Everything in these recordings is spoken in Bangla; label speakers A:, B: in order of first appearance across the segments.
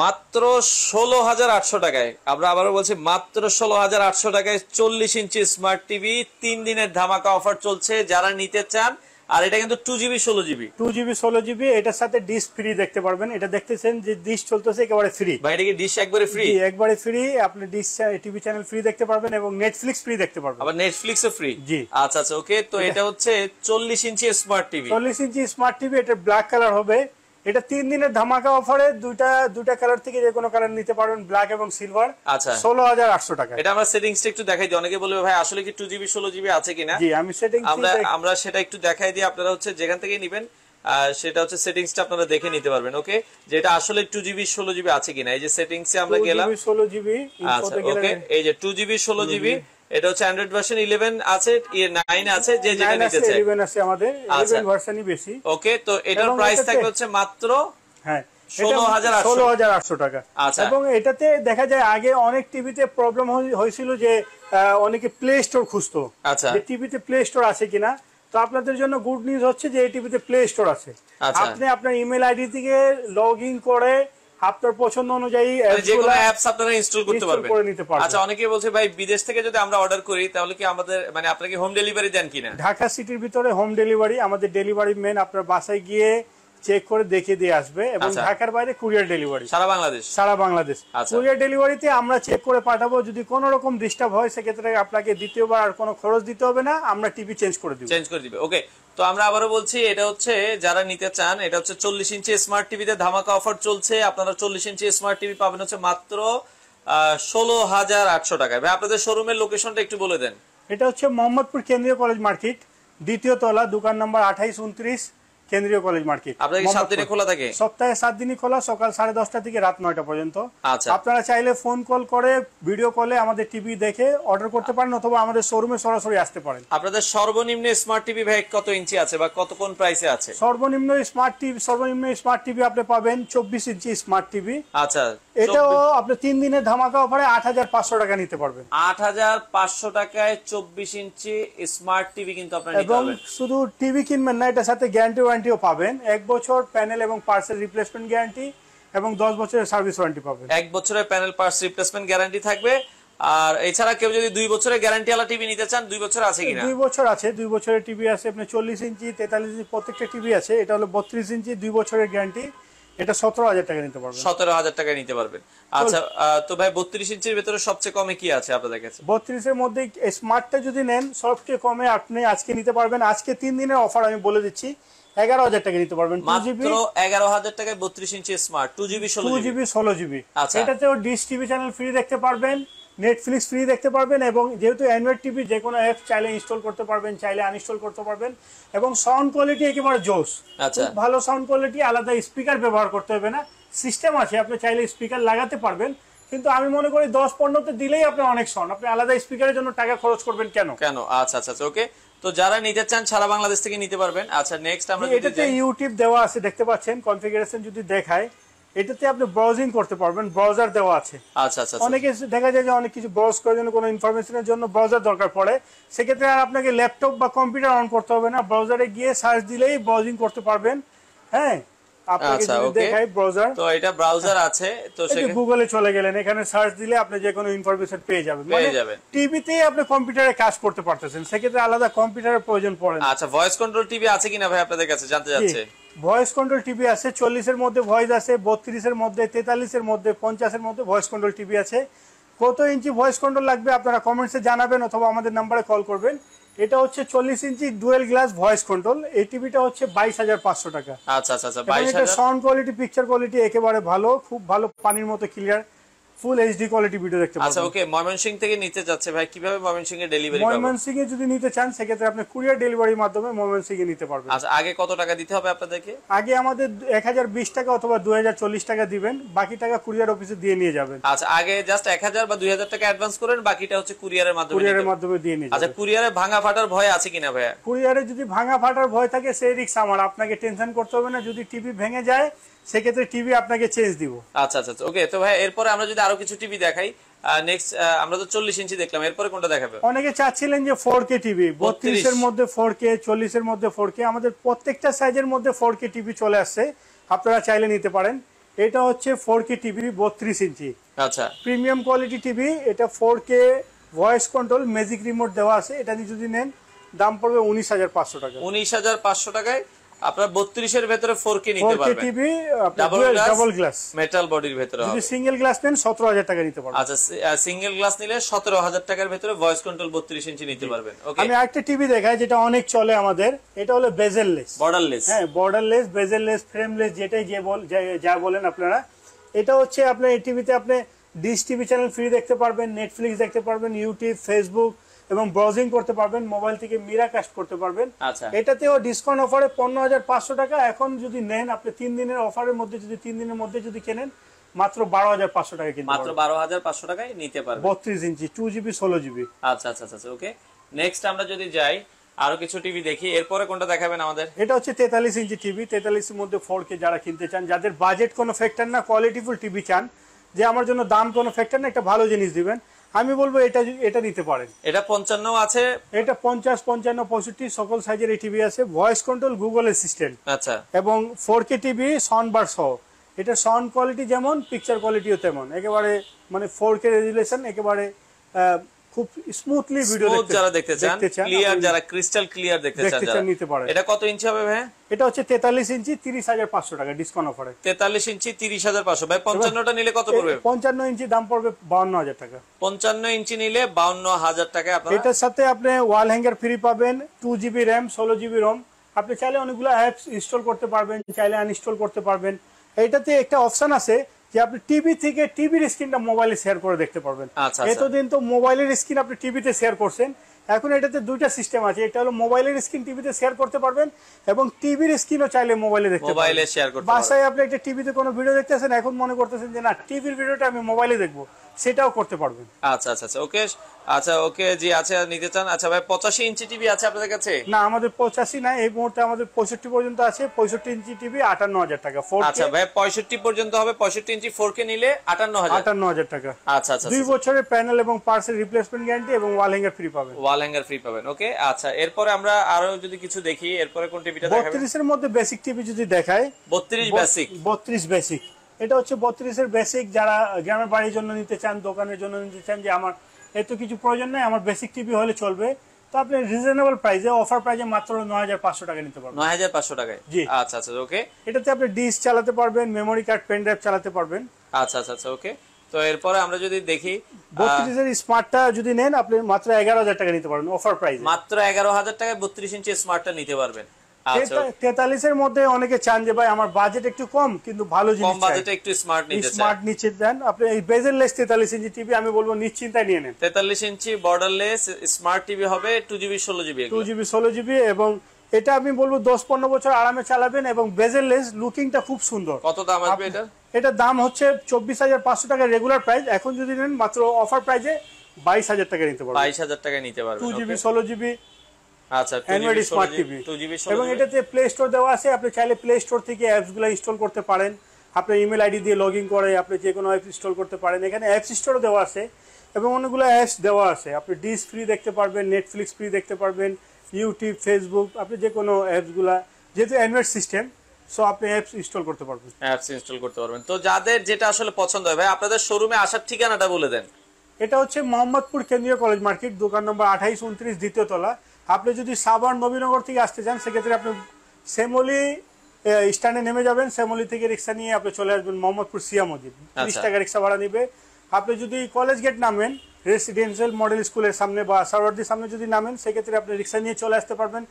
A: মাত্র ষোলো হাজার আটশো টাকায়। আমরা আবারও বলছি মাত্র ষোলো হাজার আটশো টাকায় চল্লিশ ইঞ্চি স্মার্ট টিভি তিন দিনের ধামাকা অফার চলছে যারা নিতে চান। আর এটা কিন্তু টু জিবি ষোলো জিবি
B: টু জিবি ষোলো জিবি এটার সাথে ডিশ ফ্রি দেখতে পারবেন। এটা দেখতেছেন যে ডিশ চলতেছে একেবারে ফ্রি
A: ভাই এটা কি ডিশ একবারে ফ্রি
B: একবারে ফ্রি আপনি ডিশ টিভি চ্যানেল ফ্রি দেখতে পারবেন এবং নেটফ্লিক্স ফ্রি দেখতে পারবেন।
A: আবার নেটফ্লিক্সও ফ্রি
B: জি।
A: আচ্ছা আচ্ছা ওকে তো এটা হচ্ছে চল্লিশ ইঞ্চি স্মার্ট টিভি
B: চল্লিশ ইঞ্চি স্মার্ট টিভি এটা ব্ল্যাক কালার হবে। এটা তিন দিনের ধামাকা অফারে দুইটা দুইটা কালার থেকে যে কোনো কালার নিতে পারবেন ব্ল্যাক এবং সিলভার
A: আচ্ছা।
B: ষোলো হাজার আটশো টাকা।
A: এটা আমরা সেটিংসটা একটু দেখাই দিই। অনেকে বলবে ভাই আসলে কি টু জিবি ষোলো জিবি আছে কিনা?
B: জি আমি সেটিং
A: আমরা আমরা সেটা একটু দেখাই দিই। আপনারা হচ্ছে যেখান থেকে নিবেন সেটা হচ্ছে সেটিংসটা আপনারা দেখে নিতে পারবেন ওকে যেটা আসলে টু জিবি ষোলো জিবি আছে কিনা? এই যে সেটিংসে আমরা গেলাম।
B: ষোলো জিবি
A: আচ্ছা ওকে এই যে টু জিবি ষোলো জিবি এটা হচ্ছে অ্যান্ড্রয়েড ভার্সন ইলেভেন আছে ইয়ে নাইন আছে যে যেটা নিতে চায়
B: ইলেভেন আছে আমাদের
A: আচ্ছা।
B: ইলেভেন ভার্সনই বেশি
A: ওকে তো এটার
B: এবং
A: প্রাইস
B: এটাতে-
A: থাকবে হচ্ছে মাত্র
B: হ্যাঁ
A: 16,800
B: ষোলো হাজার আটশো টাকা
A: আচ্ছা।
B: এবং এটাতে দেখা যায় আগে অনেক টিভিতে প্রবলেম হয়েছিল যে অনেকে প্লে স্টোর খুঁজতো
A: আচ্ছা।
B: টিভিতে প্লে স্টোর আছে কিনা তো আপনাদের জন্য গুড নিউজ হচ্ছে যে এই টিভিতে প্লে স্টোর আছে
A: আচ্ছা।
B: আপনি আপনার ইমেল আইডি থেকে লগ ইন করে আপনার পছন্দ অনুযায়ী
A: মানে যে কোনো অ্যাপস আপনারা ইনস্টল করতে পারবেন
B: করে নিতে পারবেন।
A: আচ্ছা অনেকে বলছে ভাই বিদেশ থেকে যদি আমরা অর্ডার করি তাহলে কি আমাদের মানে আপনাকে হোম ডেলিভারি দেন কিনা
B: ঢাকা সিটির ভিতরে হোম ডেলিভারি আমাদের ডেলিভারি ম্যান আপনার বাসায় গিয়ে চেক করে দেখে দিয়ে আসবে এবং
A: আচ্ছা।
B: ঢাকার বাইরে কুরিয়ার ডেলিভারি।
A: সারা বাংলাদেশ?
B: সারা বাংলাদেশ।
A: আচ্ছা।
B: কুরিয়ার ডেলিভারিতে আমরা চেক করে পাঠাবো যদি কোনো রকম ডিস্টার্ব হয় সেক্ষেত্রে আপনাকে দ্বিতীয়বার আর কোনো খরচ দিতে হবে না আমরা টিভি চেঞ্জ করে দিব।
A: চেঞ্জ করে দিবে। ওকে তো আমরা আবারও বলছি এটা হচ্ছে যারা নিতে চান এটা হচ্ছে চল্লিশ ইঞ্চি স্মার্ট টিভিতে ধামাকা অফার চলছে। আপনারা চল্লিশ ইঞ্চি স্মার্ট টিভি পাবেন হচ্ছে মাত্র ষোলো হাজার আটশো টাকায়। ভাই আপনাদের শোরুমের লোকেশনটা একটু বলে দেন।
B: এটা হচ্ছে মোহাম্মদপুর কেন্দ্রীয় কলেজ মার্কেট দ্বিতীয় তলা দোকান নম্বর আঠাইশ উনত্রিশ কেন্দ্রীয় কলেজ মার্কেট
A: আপনাদের খোলা থাকে?
B: সপ্তাহে সাত দিনই খোলা সকাল সাড়ে দশটা থেকে রাত নয়টা পর্যন্ত।
A: আচ্ছা।
B: আপনারা চাইলে ফোন কল করে ভিডিও কলে আমাদের টিভি দেখে অর্ডার করতে পারেন অথবা আমাদের শোরুমে সরাসরি আসতে পারেন।
A: আপনাদের সর্বনিম্ন স্মার্ট টিভি ভাই কত ইঞ্চি আছে বা কত কোন প্রাইসে আছে?
B: সর্বনিম্ন স্মার্ট টিভি সর্বনিম্ন স্মার্ট টিভি আপনি পাবেন চব্বিশ ইঞ্চি স্মার্ট টিভি
A: আচ্ছা
B: এটাও আপনি তিন দিনের ধামাকা অফারে আট হাজার পাঁচশো টাকা নিতে পারবেন।
A: আট হাজার পাঁচশো টাকায় চব্বিশ ইঞ্চি স্মার্ট টিভি কিন্তু আপনার
B: এবং শুধু টিভি কিনবেন না এটার সাথে গ্যারান্টি ওয়ারেন্টিও পাবেন। এক বছর প্যানেল এবং পার্সেল রিপ্লেসমেন্ট গ্যারান্টি এবং দশ বছরের সার্ভিস ওয়ারেন্টি পাবেন।
A: এক বছরের প্যানেল পার্টস রিপ্লেসমেন্ট গ্যারান্টি থাকবে। আর এছাড়া কেউ যদি দুই বছরের গ্যারান্টি ওয়ালা টিভি নিতে চান দুই বছর আছে কিনা?
B: দুই বছর আছে। দুই বছরের টিভি আছে আপনার চল্লিশ ইঞ্চি তেতাল্লিশ ইঞ্চি প্রত্যেকটা টিভি আছে। এটা হলো বত্রিশ ইঞ্চি দুই বছরের গ্যারান্টি এটা সতেরো হাজার টাকা নিতে পারবেন।
A: সতেরো হাজার টাকায় নিতে পারবেন। আচ্ছা তো ভাই বত্রিশ ইঞ্চির ভেতরে সবচেয়ে কমে কি আছে আপনাদের কাছে?
B: বত্রিশের মধ্যে স্মার্টটা যদি নেন সবচেয়ে কমে আপনি আজকে নিতে পারবেন। আজকে তিন দিনের অফার আমি বলে দিচ্ছি। এগারো হাজার টাকা নিতে পারবেন
A: মাত্র এগারো হাজার টাকায় বত্রিশ ইঞ্চি স্মার্ট টু জিবি ষোলো জিবি
B: জিবি ষোলো জিবি
A: আচ্ছা।
B: এটাতেও ডিশ টিভি চ্যানেল ফ্রি দেখতে পারবেন নেটফ্লিক্স ফ্রি দেখতে পারবেন এবং যেহেতু অ্যান্ড্রয়েড টিভি যে কোনো অ্যাপ চাইলে ইনস্টল করতে পারবেন চাইলে আনইনস্টল করতে পারবেন এবং সাউন্ড কোয়ালিটি একেবারে জোস।
A: আচ্ছা।
B: ভালো সাউন্ড কোয়ালিটি আলাদা স্পিকার ব্যবহার করতে হবে না। সিস্টেম আছে আপনি চাইলে স্পিকার লাগাতে পারবেন কিন্তু আমি মনে করি দশ পনেরোতে দিলেই আপনি অনেক সাউন্ড আপনি আলাদা স্পিকারের জন্য টাকা খরচ করবেন কেন?
A: কেন? আচ্ছা আচ্ছা ওকে তো যারা নিতে চান সারা বাংলাদেশ থেকে নিতে পারবেন। আচ্ছা নেক্সট আমরা
B: এটাতে ইউটিউব দেওয়া আছে দেখতে পাচ্ছেন কনফিগারেশন যদি দেখায় এটাতে আপনি ব্রাউজিং করতে পারবেন ব্রাউজার দেওয়া আছে।
A: আচ্ছা আচ্ছা আচ্ছা।
B: অনেকে দেখা যায় যে অনেক কিছু ব্রাউজ করার জন্য কোনো ইনফরমেশনের জন্য ব্রাউজার দরকার পড়ে। সেক্ষেত্রে আর আপনাকে ল্যাপটপ বা কম্পিউটার অন করতে হবে না। ব্রাউজারে গিয়ে সার্চ দিলেই ব্রাউজিং করতে পারবেন। হ্যাঁ? আপনাকে যদি দেখাই ব্রাউজার
A: তো এটা ব্রাউজার আছে তো সেখানে
B: গুগলে চলে গেলেন এখানে সার্চ দিলে আপনি যে কোনো ইনফরমেশন পেয়ে যাবেন।
A: পেয়ে যাবেন।
B: টিভিতেই আপনি কম্পিউটারে কাজ করতে পারতেছেন সেক্ষেত্রে আলাদা কম্পিউটারের প্রয়োজন পড়ে না।
A: আচ্ছা ভয়েস কন্ট্রোল টিভি আছে কিনা ভাই আপনাদের কাছে? জানতে যাচ্ছে
B: ভয়েস কন্ট্রোল টিভি আছে চল্লিশের মধ্যে ভয়েস আছে বত্রিশের মধ্যে তেতাল্লিশের মধ্যে পঞ্চাশের মধ্যে ভয়েস কন্ট্রোল টিভি আছে। কত ইঞ্চি ভয়েস কন্ট্রোল লাগবে আপনারা কমেন্টসে জানাবেন অথবা আমাদের নাম্বারে কল করবেন। এটা হচ্ছে চল্লিশ ইঞ্চি ডুয়েল গ্লাস ভয়েস কন্ট্রোল এই টিভিটা হচ্ছে বাইশ হাজার পাঁচশো টাকা।
A: আচ্ছা আচ্ছা আচ্ছা
B: সাউন্ড কোয়ালিটি পিকচার কোয়ালিটি একেবারে ভালো খুব ভালো পানির মতো clear. Full HD quality video দেখতে পাবেন
A: আচ্ছা
B: পাবেন।
A: ওকে ময়মনসিং থেকে নিতে যাচ্ছে ভাই কীভাবে ময়মনসিং এ ডেলিভারি পাবো
B: ময়মনসিং এ যদি নিতে চান সেক্ষেত্রে আপনি কুরিয়ার ডেলিভারির মাধ্যমে ময়মনসিং এ নিতে পারবেন।
A: আচ্ছা আগে কত টাকা দিতে হবে আপনাদেরকে?
B: আগে আমাদের এক হাজার বিশ টাকা অথবা দু হাজার চল্লিশ টাকা দিবেন বাকি টাকা কুরিয়ার অফিসে দিয়ে নিয়ে যাবেন।
A: আচ্ছা আগে জাস্ট এক হাজার বা দুই হাজার টাকা অ্যাডভান্স করেন বাকিটা হচ্ছে কুরিয়ারের মাধ্যমে
B: কুরিয়ারের মাধ্যমে দিয়ে নিয়ে
A: আচ্ছা কুরিয়ারে ভাঙা ফাটার ভয় আছে কিনা ভাইয়া?
B: কুরিয়ারে যদি ভাঙা ফাটার ভয় থাকে সেই রিক্স আমার। আপনাকে টেনশন করতে হবে না যদি টিভি ভেঙে যায় সেক্ষেত্রে টিভি আপনাকে চেঞ্জ দিব।
A: আচ্ছা আচ্ছা ওকে তো ভাই এরপরে আমরা যদি আরও কিছু টিভি দেখাই নেক্সট আমরা তো চল্লিশ ইঞ্চি দেখলাম এরপরে কোনটা দেখাবে?
B: অনেকে চাচ্ছিলেন যে ফোর কে টিভি মধ্যে ফোর কে মধ্যে ফোর কে আমাদের প্রত্যেকটা সাইজের মধ্যে ফোর কে টিভি চলে আসছে আপনারা চাইলে নিতে পারেন। এটা হচ্ছে ফোর কে টিভি বত্রিশ ইঞ্চি।
A: আচ্ছা।
B: প্রিমিয়াম কোয়ালিটি টিভি এটা four K voice control magic remote দেওয়া আছে। এটা নিয়ে যদি নেন দাম পড়বে উনিশ হাজার পাঁচশো টাকা।
A: উনিশ হাজার পাঁচশো টাকায় আপনার বত্রিশের ভেতরে ফোর কে নিতে
B: কে
A: পারবেন।
B: TV
A: double glass
B: double glass
A: metal বডির ভেতরে
B: যদি সিঙ্গেল গ্লাস নেন সতেরো হাজার টাকা নিতে পারবেন।
A: আচ্ছা সিঙ্গেল গ্লাস নিলে সতেরো হাজার টাকার ভেতরে ভয়েস কন্ট্রোল বত্রিশ ইঞ্চি নিতে পারবেন। ওকে
B: আমি আরেকটা টিভি দেখাই যেটা অনেক চলে আমাদের। এটা হলো বেজেললেস
A: বর্ডারলেস
B: হ্যাঁ বর্ডারলেস বেজেললেস ফ্রেমলেস যেটাই যে বল যা- যা বলেন আপনারা। এটা হচ্ছে আপনার এই টিভিতে আপনি ডিশ টিভি চ্যানেল ফ্রি দেখতে পারবেন নেটফ্লিক্স দেখতে পারবেন ইউটিউব ফেসবুক এবং ব্রাউজিং করতে পারবেন মোবাইল থেকে মিরা কাস্ট করতে পারবেন।
A: আচ্ছা।
B: এটাতেও ডিসকাউন্ট অফারে পনেরো হাজার পাঁচশো টাকা। এখন যদি নেন আপনি তিন দিনের অফারের মধ্যে যদি তিন দিনের মধ্যে যদি কেনেন মাত্র বারো হাজার পাঁচশো টাকা কিনতে
A: মাত্র বারো হাজার পাঁচশো টাকায় নিতে পারবেন।
B: বত্রিশ ইঞ্চি টু জিবি ষোলো জিবি
A: আচ্ছা আচ্ছা আচ্ছা ওকে নেক্সট আমরা যদি যাই আরও কিছু টিভি দেখি। এরপরে কোনটা দেখাবেন আমাদের?
B: এটা হচ্ছে তেতাল্লিশ ইঞ্চি টিভি তেতাল্লিশের মধ্যে ফোর কে যারা কিনতে চান যাদের বাজেট কোনো ফ্যাক্টর না কোয়ালিটিফুল টিভি চান যে আমার জন্য দাম কোনো ফ্যাক্টর না একটা ভালো জিনিস দিবেন। আমি বলব এটা এটা নিতে পারেন।
A: এটা পঞ্চান্ন আছে।
B: এটা পঞ্চাশ পঞ্চান্ন পঁয়ষট্টি সকল সাইজের এই টিভি আছে। ভয়েস কন্ট্রোল গুগল অ্যাসিস্ট্যান্ট
A: আচ্ছা।
B: এবং four K TV sound bar সহ। এটা সাউন্ড কোয়ালিটি যেমন পিকচার কোয়ালিটিও তেমন। একেবারে মানে ফোর কে রেজুলেশন একেবারে খুব স্মুথলি ভিডিও
A: যারা দেখতে চান ক্লিয়ার যারা ক্রিস্টাল ক্লিয়ার দেখতে চান
B: নিতে পারেন।
A: এটা কত ইঞ্চি হবে ভাই
B: এটা হচ্ছে তেতাল্লিশ ইঞ্চি তিরিশ হাজার পাঁচশো টাকা ডিসকাউন্ট অফারে
A: তেতাল্লিশ ইঞ্চি তিরিশ হাজার পাঁচশো। ভাই পঞ্চান্নটা নিলে কত পড়বে?
B: পঞ্চান্ন ইঞ্চি দাম পড়বে বাউন্ন হাজার টাকা।
A: পঞ্চান্ন ইঞ্চি নিলে বাউন্ন হাজার টাকায় আপনারা
B: এটার সাথে আপনি ওয়াল হ্যাঙ্গার ফ্রি পাবেন টু জিবি র্যাম ষোলো জিবি রোম আপনি চাইলে অনেকগুলো অ্যাপস ইনস্টল করতে পারবেন চাইলে আনইনস্টল করতে পারবেন। এটাতে একটা অপশন আছে যে আপনি টিভি থেকে টিভির স্ক্রিনটা মোবাইলে শেয়ার করে দেখতে পারবেন।
A: আচ্ছা, আচ্ছা।
B: এতদিন তো মোবাইলের স্ক্রিন আপনি টিভিতে শেয়ার করছেন। এখন এটাতে দুইটা সিস্টেম আছে। এটা হলো মোবাইলের স্ক্রিন টিভিতে শেয়ার করতে পারবেন এবং টিভির স্ক্রিনও চাইলে মোবাইলে দেখতে
A: মোবাইলে শেয়ার করতে পারবেন।
B: বাসায় আপনি একটা টিভিতে কোনো ভিডিও দেখতেছেন এখন মনে করতেছেন যে না টিভির ভিডিওটা আমি মোবাইলে দেখব। সেটাও করতে পারবেন।
A: আচ্ছা আচ্ছা আচ্ছা ওকে আচ্ছা ওকে জি আচ্ছা নিতে চান। আচ্ছা ভাই পঁচাশি ইঞ্চি টিভি আছে আপনাদের কাছে?
B: না আমাদের পঁচাশি না এই মুহূর্তে আমাদের পঁয়ষট্টি পর্যন্ত আছে পঁয়ষট্টি ইঞ্চি টিভি আটান্ন হাজার টাকা
A: আচ্ছা ভাই পঁয়ষট্টি পর্যন্ত হবে পঁয়ষট্টি ইঞ্চি ফোর কে নিলে আটান্ন হাজার।
B: আটান্ন হাজার টাকা।
A: আচ্ছা আচ্ছা
B: দুই বছরের প্যানেল এবং পার্সেল রিপ্লেসমেন্ট গ্যারান্টি এবং ওয়াল হ্যাঙ্গার ফ্রি পাবেন।
A: ওয়াল হ্যাঙ্গার ফ্রি পাবেন ওকে আচ্ছা এরপরে আমরা আরও যদি কিছু দেখি এরপরে কোন টিভিটা দেখাবেন?
B: বত্রিশের মধ্যে বেসিক টিভি যদি দেখায়
A: বত্রিশ বেসিক
B: বত্রিশ বেসিক এটা হচ্ছে বত্রিশের বেসিক যারা গ্রামের বাড়ির জন্য নিতে চান দোকানের জন্য নিতে চান যে আমার এত কিছু প্রয়োজন নেই আমার বেসিক টিভি হলে চলবে। তো আপনি রিজনেবল প্রাইসে অফার প্রাইসে মাত্র নয় হাজার পাঁচশো টাকা নিতে পারবেন।
A: নয় হাজার পাঁচশো টাকায়?
B: জি।
A: আচ্ছা আচ্ছা ওকে
B: এটাতে আপনি ডিশ চালাতে পারবেন মেমোরি কার্ড পেন ড্রাইভ চালাতে পারবেন।
A: আচ্ছা আচ্ছা আচ্ছা ওকে তো এরপরে আমরা যদি দেখি
B: বত্রিশের স্মার্টটা যদি নেন আপনি মাত্র এগারো হাজার টাকা নিতে পারবেন অফার প্রাইস
A: মাত্র এগারো হাজার টাকায় বত্রিশ ইঞ্চি স্মার্টটা নিতে পারবেন।
B: তেতাল্লিশের মধ্যে অনেকে চান যে ভাই আমার বাজেট একটু কম কিন্তু ভালো জিনিস
A: বাজেটে একটু স্মার্ট নিতে
B: স্মার্ট নিচে দেন। আপনি এই বেজের লেস ইঞ্চি টিভি আমি বলব নিশ্চিন্তায় নিয়ে নেন।
A: তেতাল্লিশ ইঞ্চি বর্ডারলেস স্মার্ট টিভি হবে টু জিবি ষোলো জিবি
B: টু জিবি ষোলো জিবি এবং এটা আমি বলব দশ পনেরো বছর আরামে চালাবেন এবং বেজের লেস লুকিংটা খুব সুন্দর।
A: কত দাম আসবে এটা
B: এটার দাম হচ্ছে চব্বিশ হাজার পাঁচশো টাকা রেগুলার প্রাইস এখন যদি নেন মাত্র অফার প্রাইসে বাইশ হাজার টাকা নিতে পারবেন।
A: বাইশ হাজার টাকায় নিতে পারবেন
B: টু জিবি
A: okay?
B: ষোলো জিবি
A: আচ্ছা
B: অ্যান্ড্রয়েড স্মার্ট টিভি এবং এটাতে প্লে স্টোর দেওয়া আছে আপনি চাইলে প্লে স্টোর থেকে অ্যাপসগুলো ইনস্টল করতে পারেন। আপনার ইমেল আইডি দিয়ে লগ ইন করে আপনি যে কোনো অ্যাপ ইনস্টল করতে পারেন। এখানে অ্যাপস স্টোরও দেওয়া আছে এবং অনেকগুলো অ্যাপস দেওয়া আছে। আপনি ডিস ফ্রি দেখতে পারবেন নেটফ্লিক্স ফ্রি দেখতে পারবেন ইউটিউব ফেসবুক আপনি যে কোনো অ্যাপসগুলা যেহেতু অ্যান্ড্রয়েড সিস্টেম সো আপনি অ্যাপস ইনস্টল করতে পারবেন।
A: অ্যাপস ইনস্টল করতে পারবেন। তো যাদের যেটা আসলে পছন্দ হয় ভাই আপনাদের শোরুমে আসার ঠিকানাটা বলে দেন।
B: এটা হচ্ছে মোহাম্মদপুর কেন্দ্রীয় কলেজ মার্কেট দোকান নম্বর আঠাইশ উনত্রিশ দ্বিতীয় তলা। আপনি যদি সাবান নবীনগর থেকে আসতে চান সেক্ষেত্রে আপনি শ্যামলি স্ট্যান্ডে নেমে যাবেন। শ্যামলি থেকে রিক্সা নিয়ে আপনি চলে আসবেন মোহাম্মদপুর সিয়া মসজিদ। তিরিশ
A: আচ্ছা।
B: টাকা রিক্সা ভাড়া নিবে। আপনি যদি কলেজ গেট নামেন রেসিডেন্সিয়াল মডেল স্কুলের সামনে বা সারওয়ার্দির সামনে যদি নামেন সেক্ষেত্রে আপনি রিক্সা নিয়ে চলে আসতে পারবেন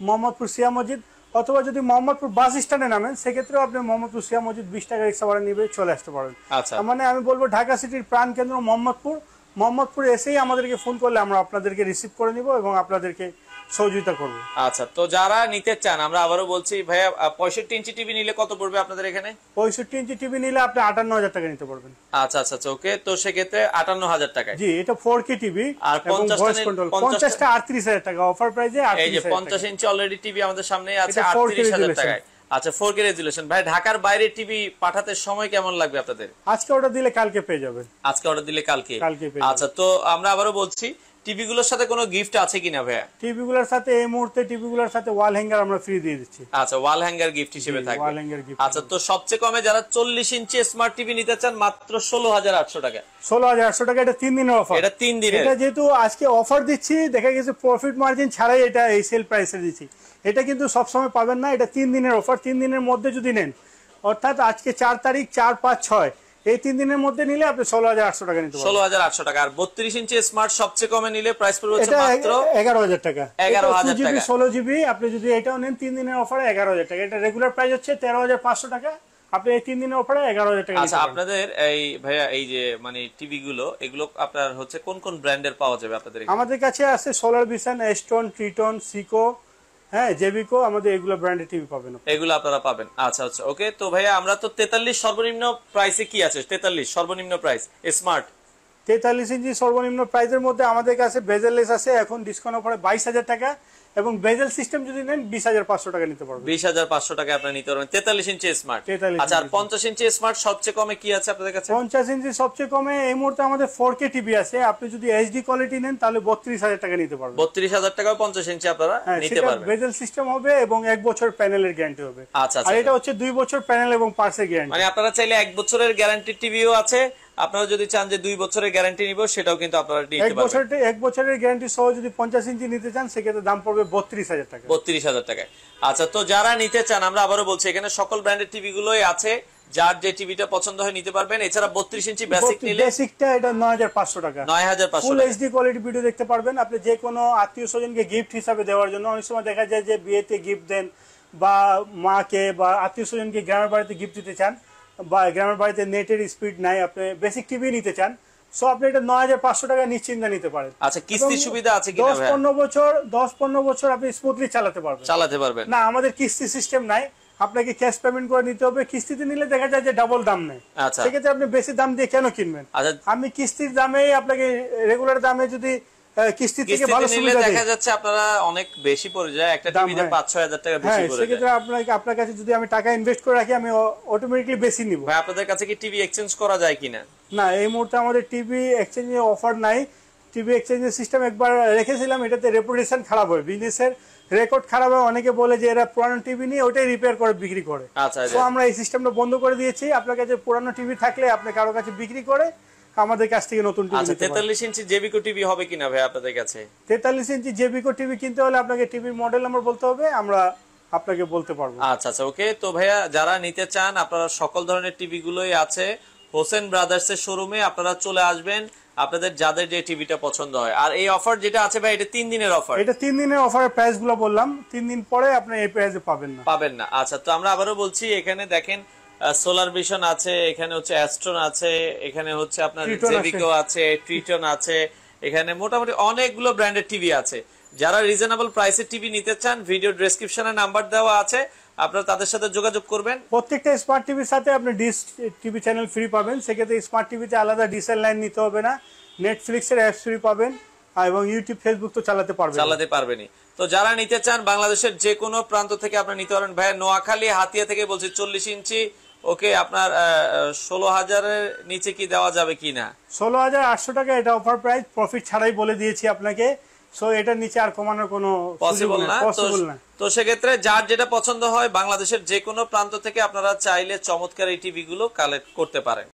B: মোহাম্মদপুর সিয়া মসজিদ। অথবা যদি মোহাম্মদপুর বাস স্ট্যান্ডে নামেন সেক্ষেত্রেও আপনি মোহাম্মদপুর সিয়া মসজিদ বিশ টাকা রিক্সা ভাড়া নিবে চলে আসতে পারবেন।
A: আচ্ছা।
B: মানে আমি বলব ঢাকা সিটির প্রাণ কেন্দ্র মোহাম্মদপুর। মোহাম্মদপুর এসেই আমাদেরকে ফোন করলে আমরা আপনাদেরকে রিসিভ করে নিব এবং আপনাদেরকে সহযোগিতা করব।
A: আচ্ছা তো যারা নিতে চান আমরা আবারও বলছি ভাইয়া পঁয়ষট্টি ইঞ্চি টিভি নিলে কত পড়বে আপনাদের এখানে?
B: পঁয়ষট্টি ইঞ্চি টিভি নিলে আপনি আটান্ন হাজার টাকা নিতে পারবেন।
A: আচ্ছা আচ্ছা আচ্ছা ওকে তো সেক্ষেত্রে আটান্ন হাজার টাকা
B: জি এটা ফোর কে টিভি
A: আর
B: এবং
A: 50 টা
B: কন্ট্রোল
A: পঞ্চাশটা-
B: আটত্রিশ হাজার টাকা অফার প্রাইসে
A: এই যে পঞ্চাশ। ইঞ্চি অলরেডি টিভি আমাদের সামনে আছে
B: এটা 4K
A: আটত্রিশ হাজার টাকায়। আচ্ছা ফোর কে রেজুলেশন ভাই ঢাকার বাইরে টিভি পাঠাতে সময় কেমন লাগবে আপনাদের?
B: আজকে অর্ডার দিলে কালকে পেয়ে যাবেন।
A: আজকে অর্ডার দিলে কালকে।
B: কালকে
A: আচ্ছা তো আমরা আবারও বলছি টিভি গুলোর সাথে কোনো গিফট আছে কিনা ভাইয়া?
B: টিভি গুলোর সাথে এই মুহূর্তে টিভি গুলোর সাথে ওয়াল হ্যাঙ্গার আমরা ফ্রি দিয়ে দিচ্ছি।
A: আচ্ছা ওয়াল হ্যাঙ্গার গিফট হিসেবে থাকবে।
B: wall hanger gift
A: আচ্ছা তো সবচেয়ে কমে যারা চল্লিশ ইঞ্চি স্মার্ট টিভি নিতে চান মাত্র ষোলো হাজার আটশো টাকা।
B: ষোলো হাজার আটশো টাকা এটা তিন দিনের অফার
A: এটা তিন দিনের।
B: এটা যেহেতু আজকে অফার দিচ্ছি দেখা গেছে প্রফিট মার্জিন ছাড়াই এটা এই সেল প্রাইসে দিচ্ছি। এটা কিন্তু সবসময় পাবেন না এটা তিন দিনের অফার তিন দিনের মধ্যে যদি নেন অর্থাৎ আজকে চার তারিখ চার পাঁচ ছয় এই তিন দিনের মধ্যে নিলে আপনি ষোলো হাজার আটশো টাকা নিতে
A: ষোলো হাজার আটশো টাকা। আর বত্রিশ ইঞ্চি স্মার্ট সবচেয়ে কমে নিলে প্রাইস পড়বে মাত্র
B: এগারো হাজার টাকা।
A: 11,000
B: জিবি ষোলো জিবি আপনি যদি এটাও নেন তিন দিনের অফারে এগারো হাজার টাকা। এটা রেগুলার প্রাইস হচ্ছে তেরো হাজার পাঁচশো টাকা। আপনি এই তিন দিনের অফারে এগারো হাজার টাকা
A: আচ্ছা আপনাদের এই ভাইয়া এই যে মানে টিভি গুলো এগুলো আপনার হচ্ছে কোন কোন ব্র্যান্ডের পাওয়া যাবে আপনাদের
B: আমাদের কাছে আছে Solar Vision Aston Triton Sico হ্যাঁ জেবিকো আমাদের এগুলো ব্র্যান্ডেড টিভি পাবেন
A: এগুলো আপনারা পাবেন। আচ্ছা আচ্ছা ওকে তো ভাইয়া আমরা তো তেতাল্লিশ সর্বনিম্ন প্রাইসে কি আছে? তেতাল্লিশ সর্বনিম্ন প্রাইস স্মার্ট
B: তেতাল্লিশ ইঞ্চি সর্বনিম্ন প্রাইসের মধ্যে আমাদের কাছে বেজেলেস আছে এখন ডিসকাউন্ট অফারে বাইশ হাজার টাকা। এবং বেজেল সিস্টেম যদি নেন বিশ হাজার পাঁচশো টাকা নিতে পারবেন।
A: বিশ হাজার পাঁচশো টাকা আপনার নিতে পারবেন। তেতাল্লিশ ইঞ্চি স্মার্ট আচ্ছা আর। পঞ্চাশ ইঞ্চি স্মার্ট সবচেয়ে কমে কি আছে আপনাদের কাছে?
B: পঞ্চাশ ইঞ্চি সবচেয়ে কমে এই মুহূর্তে আমাদের ফোর কে টিভি আছে। আপনি যদি এইচডি কোয়ালিটি নেন তাহলে বত্রিশ হাজার টাকা নিতে পারবেন।
A: বত্রিশ হাজার টাকা পঞ্চাশ ইঞ্চি আপনারা
B: হ্যাঁ
A: নিতে পারবেন।
B: বেজেল সিস্টেম হবে এবং এক বছর প্যানেলের গ্যারান্টি হবে।
A: আচ্ছা
B: আর
A: আচ্ছা।
B: এটা হচ্ছে দুই বছর প্যানেল এবং পার্সের গ্যারান্টি
A: মানে আপনারা চাইলে এক বছরের গ্যারান্টি টিভিও আছে আপনারা যদি চান যে দুই বছরের গ্যারান্টি নিব সেটাও কিন্তু আপনারা
B: এক
A: নিতে পারবেন।
B: বছর এক বছরের গ্যারান্টি সহ যদি পঞ্চাশ ইঞ্চি নিতে চান সেক্ষেত্রে দাম পড়বে বত্রিশ হাজার টাকা।
A: বত্রিশ হাজার টাকায়। আচ্ছা তো যারা নিতে চান আমরা আবারও বলছি এখানে সকল ব্র্যান্ডের টিভি গুলোই আছে যার যে টিভিটা পছন্দ হয় নিতে পারবেন। এছাড়া বত্রিশ ইঞ্চি বেসিক নিলে
B: বেসিকটা এটা নয় হাজার পাঁচশো টাকা।
A: নয় হাজার পাঁচশো
B: ফুল
A: টাকা।
B: এইচডি কোয়ালিটি ভিডিও দেখতে পারবেন। আপনি যে কোনো আত্মীয় স্বজনকে গিফট হিসাবে দেওয়ার জন্য অনেক সময় দেখা যায় যে বিয়েতে গিফট দেন বা মাকে বা আত্মীয় স্বজনকে গ্রামের বাড়িতে গিফট দিতে চান বা গ্রামের বাড়িতে নেটের স্পিড নাই আপনি বেসিক টিভি নিতে চান সো আপনি এটা নয় হাজার পাঁচশো টাকা নিশ্চিন্তে নিতে পারেন।
A: আচ্ছা কিস্তির সুবিধা আছে
B: দশ পনেরো বছর দশ পনেরো বছর আপনি স্মুথলি চালাতে পারবেন।
A: চালাতে পারবেন।
B: না আমাদের কিস্তি সিস্টেম নাই আপনাকে ক্যাশ পেমেন্ট করে নিতে হবে কিস্তিতে নিলে দেখা যায় যে ডাবল দাম নেই
A: আচ্ছা।
B: সেক্ষেত্রে আপনি বেশি দাম দিয়ে কেন কিনবেন?
A: আচ্ছা।
B: আমি কিস্তির দামেই আপনাকে রেগুলার দামে যদি কিস্তি থেকে ভালো সুবিধা
A: দেখা যাচ্ছে আপনারা অনেক বেশি পড়ে যায়। একটা টিভিতে
B: হ্যাঁ।
A: টাকা বেশি
B: হ্যাঁ
A: পড়ে যায়।
B: সেক্ষেত্রে আপনাকে আপনার কাছে যদি আমি টাকা ইনভেস্ট করে রাখি আমি অটোমেটিকলি বেশি নিব।
A: ভাই আপনাদের কাছে কি টিভি এক্সচেঞ্জ করা যায় কিনা?
B: না এই মুহূর্তে আমাদের টিভি এক্সচেঞ্জের অফার নাই। টিভি এক্সচেঞ্জের সিস্টেম একবার রেখেছিলাম এটাতে রেপুটেশন খারাপ হয়। বিজনেসের রেকর্ড খারাপ হয়। অনেকে বলে যে এরা পুরানো টিভি নিয়ে ওটাই রিপেয়ার করে বিক্রি করে।
A: আচ্ছা
B: তো আমরা এই সিস্টেমটা বন্ধ করে দিয়েছি। আপনার কাছে পুরানো টিভি থাকলে আপনি কারও কাছে বিক্রি করে আমাদের কাছ থেকে নতুন টিভি
A: আচ্ছা
B: নিতে পারেন
A: তেতাল্লিশ ইঞ্চি জেবিকো টিভি হবে কিনা ভাই আপনাদের কাছে?
B: তেতাল্লিশ ইঞ্চি জেবিকো টিভি কিনতে হলে আপনাকে টিভির মডেল নাম্বার বলতে হবে আমরা আপনাকে বলতে পারব।
A: আচ্ছা আচ্ছা ওকে তো ভাইয়া যারা নিতে চান আপনারা সকল ধরনের টিভি গুলোই আছে। হোসেন ব্রাদার্স এর শোরুমে আপনারা চলে আসবেন আপনাদের যাদের যে টিভিটা পছন্দ হয়। আর এই অফার যেটা আছে ভাই এটা তিন দিনের অফার
B: এটা তিন দিনের অফারের প্রাইসগুলো বললাম তিন দিন পরে আপনি এই প্রাইসে পাবেন না।
A: পাবেন না। আচ্ছা তো আমরা আবারও বলছি এখানে দেখেন সোলার ভিশন আছে এখানে হচ্ছে অ্যাস্ট্রন আছে এখানে হচ্ছে আপনার জেভিকো আছে। ট্রিটন আছে এখানে মোটামুটি অনেকগুলো ব্র্যান্ডের টিভি আছে। যারা রিজনেবল প্রাইসে টিভি নিতে চান ভিডিও ডেসক্রিপশনে নাম্বার দেওয়া আছে আপনারা তাদের সাথে যোগাযোগ করবেন।
B: প্রত্যেকটা স্মার্ট টিভির সাথে আপনি ডিস টিভি চ্যানেল ফ্রি পাবেন। সেক্ষেত্রে স্মার্ট টিভিতে আলাদা ডিসেল লাইন নিতে হবে না। নেটফ্লিক্সের অ্যাপস ফ্রি পাবেন এবং ইউটিউব ফেসবুক তো চালাতে পারবেন।
A: চালাতে পারবেনি তো যারা নিতে চান বাংলাদেশের যে কোনো প্রান্ত থেকে আপনি নিতে পারেন। ভাই নোয়াখালী হাতিয়া থেকে বলছি চল্লিশ ইঞ্চি ওকে আপনার ষোলো হাজারের নিচে কি দেওয়া যাবে কি না
B: ষোলো হাজার আটশো টাকা এটা অফার প্রাইস প্রফিট ছাড়াই বলে দিয়েছি আপনাকে। সো এটার নিচে আর কমানোর কোনো
A: পসিবল না? তো
B: পসিবল না।
A: তো সেক্ষেত্রে যার যেটা পছন্দ হয় বাংলাদেশের যে কোনো প্রান্ত থেকে আপনারা চাইলে চমৎকার এই টিভি গুলো কালেক্ট করতে পারেন।